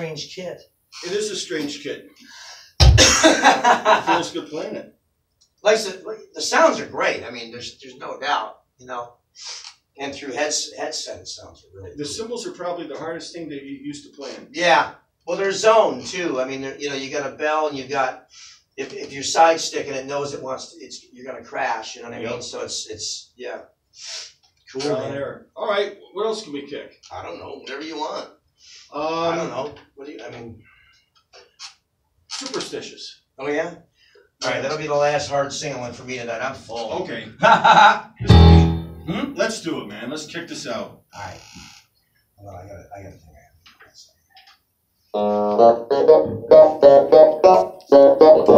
strange kid. It is a strange kid. Feels good playing it. like the, the sounds are great. I mean, there's there's no doubt, you know. And through heads, headset, it sounds really. The cymbals are probably the hardest thing that you used to play. Yeah. Well, they're zoned too. I mean, you know, you got a bell and you've got if, if you're side sticking, it knows it wants to, it's you're gonna crash. You know what I mean? Yep. So it's it's yeah. Cool. All right, what else can we kick? I don't know. Whatever you want. Um, I don't know. What do you? I mean. Superstitious. Oh yeah. All right, that'll be the last hard single one for me tonight. I'm full. Okay, Hmm? let's do it, man. Let's kick this out. All right. Hold on, I got it. I got a thing. I have to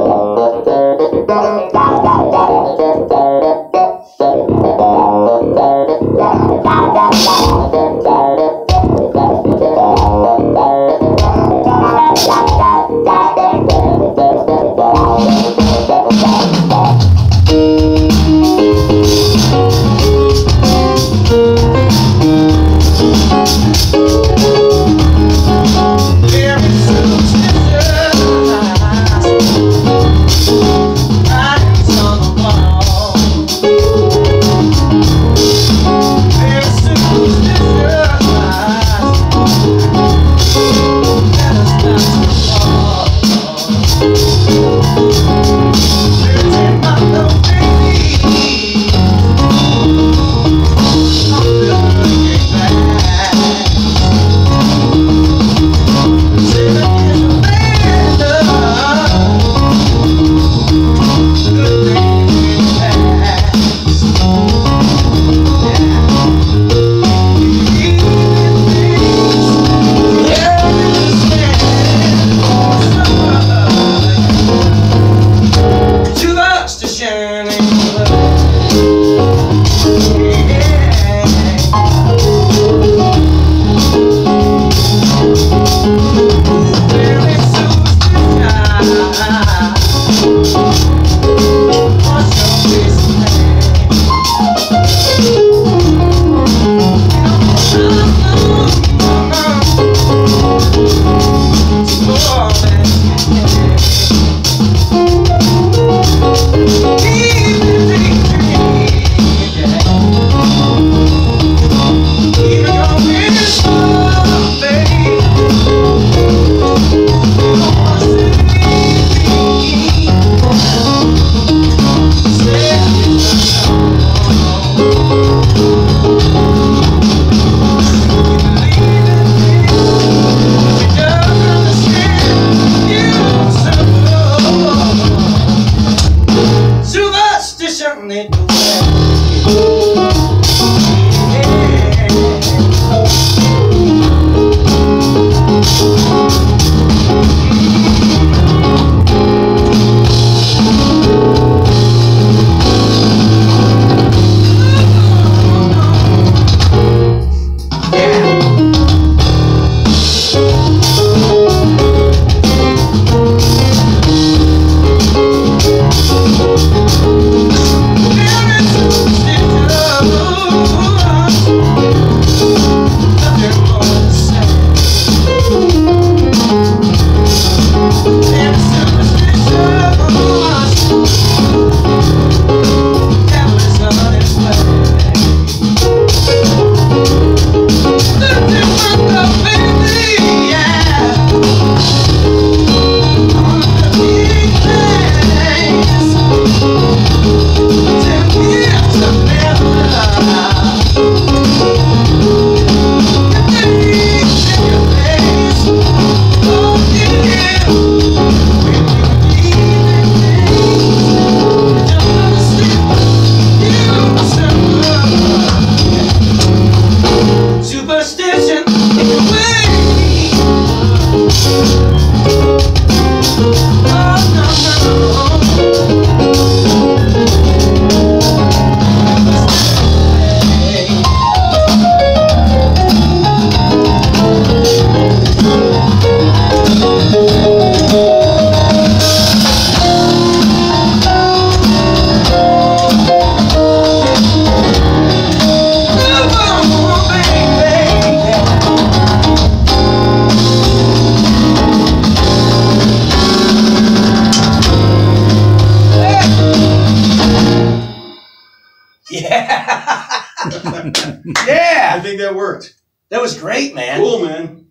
I think that worked. that was great, man. Cool, man.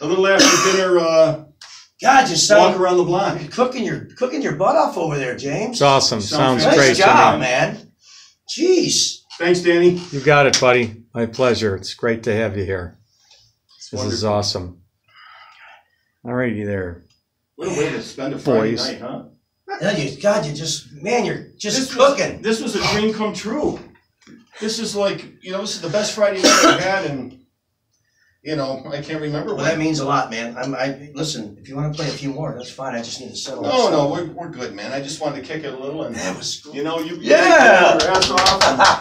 A little after dinner, uh, God, you walk sound around the block. you're cooking your cooking your butt off over there, James. It's awesome. Sounds Sounds fantastic. great. nice job, me. man. Jeez. Thanks, Danny. You got it, buddy. My pleasure. It's great to have you here. This is wonderful. awesome. Alrighty there. What a way to spend a Friday Boys. night, huh? God, you just man, you're just This was- cooking. This was a dream come true. This is like, you know, this is the best Friday night I've had and you know, I can't remember. Well, when. that means a lot, man. I'm, I listen. If you want to play a few more, that's fine. I just need to settle. No, no, we're, we're good, man. I just wanted to kick it a little and, That was. you know, you. you Yeah. worked your ass off and